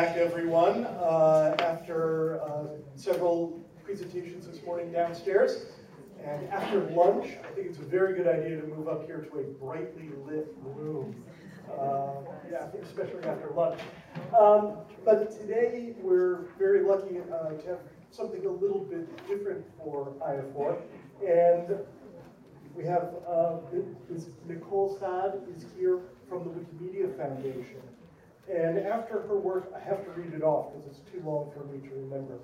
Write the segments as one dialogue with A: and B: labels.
A: Back, everyone, uh, after uh, several presentations this morning downstairs. And after lunch, I think it's a very good idea to move up here to a brightly lit room. Uh, Yeah, especially after lunch. Um, But today, we're very lucky uh, to have something a little bit different for IF4. And we have, uh. Nichole Saad is here from the Wikimedia Foundation. And after her work, I have to read it off because it's too long for me to remember.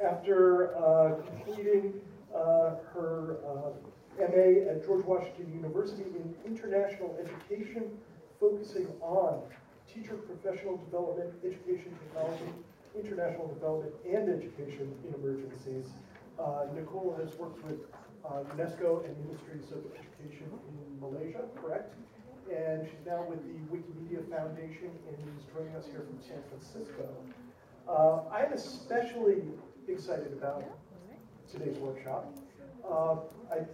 A: After uh, completing uh, her uh, MA at George Washington University in International Education, focusing on teacher professional development, education technology, international development, and education in emergencies, uh, Nichole has worked with uh, UNESCO and Ministries of Education in Malaysia, correct? And she's now with the Wikimedia Foundation and is joining us here from San Francisco. Uh, I'm especially excited about today's workshop. Uh, I,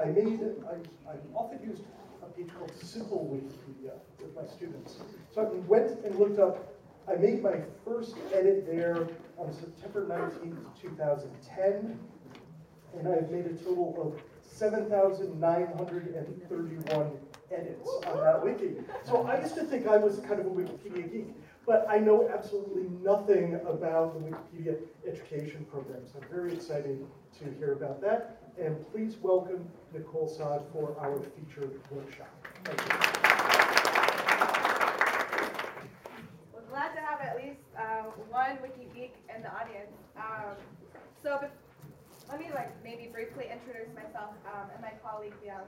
A: I made, I, I often used a page called Simple Wikipedia with my students. So I went and looked up, I made my first edit there on September 19th, 2010 and I've made a total of 7,931 edits on that wiki. So I used to think I was kind of a Wikipedia geek, but I know absolutely nothing about the Wikipedia education programs. I'm very excited to hear about that, and please welcome Nichole Saad for our featured workshop. Thank you.
B: We're glad to have at least um, one wiki geek in the audience. Um, so let me like maybe briefly introduce myself um, and my colleague Young.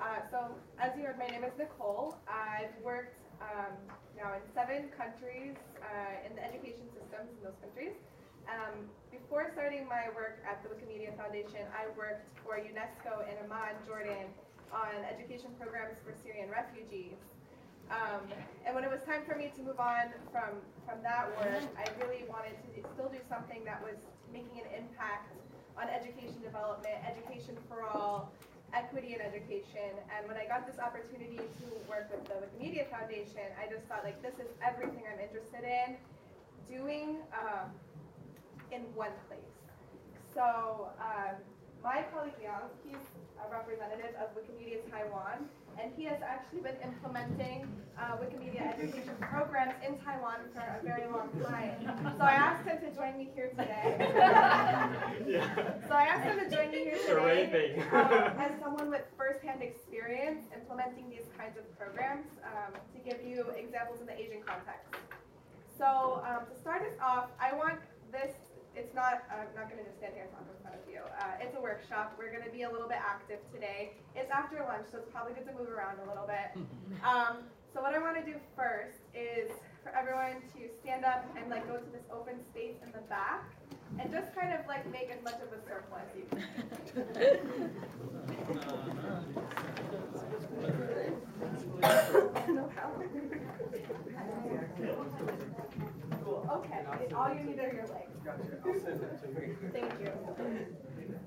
B: Uh, so as you heard, my name is Nichole. I've worked um, now in seven countries uh, in the education systems in those countries. Um, before starting my work at the Wikimedia Foundation, I worked for UNESCO in Amman, Jordan, on education programs for Syrian refugees. Um, and when it was time for me to move on from, from that work, I really wanted to still do something that was making an impact on education development, education for all, equity in education. And when I got this opportunity to work with the Wikimedia Foundation, I just thought like, this is everything I'm interested in doing um, in one place. So um, my colleague Liang, he's a representative of Wikimedia Taiwan, and he has actually been implementing uh, Wikimedia education programs in Taiwan for a very long time. So I asked him to join me here today. So I asked him to join me here today um, as someone with firsthand experience implementing these kinds of programs um, to give you examples in the Asian context. So um, to start us off, I want this, it's not, I'm not going to just stand here and talk in front of you. Uh, it's a workshop. We're going to be a little bit active today. It's after lunch, so it's probably good to move around a little bit. Um, so what I want to do first is for everyone to stand up and like go to this open space in the back and just kind of like make as much of a circle as you can. Cool, okay, all you need are your legs. Thank you.